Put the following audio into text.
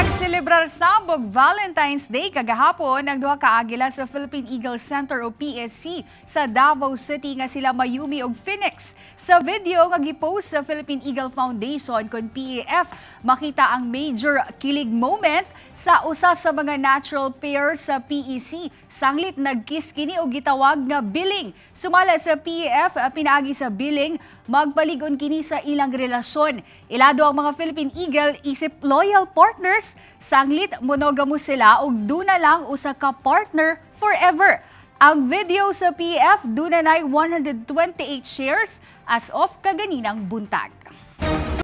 Nagselebrar sabog Valentine's Day kagahapon ang duha ka agila sa Philippine Eagle Center o PSC sa Davao City nga sila Mayumi ug Phoenix. Sa video nga gipost sa Philippine Eagle Foundation kon PAF, makita ang major kilig moment sa usa sa mga natural pair sa PEC. Sanglit nagkiss kini og gitawag nga billing. Sumala sa PAF pinaagi sa billing, magpaligon kini sa ilang relasyon. Ilado ang mga Philippine Eagle isip loyal partners, sanglit monogamo sila og duna lang usa ka partner forever. Ang video sa PF dunay 128 shares as of kaganinang buntag.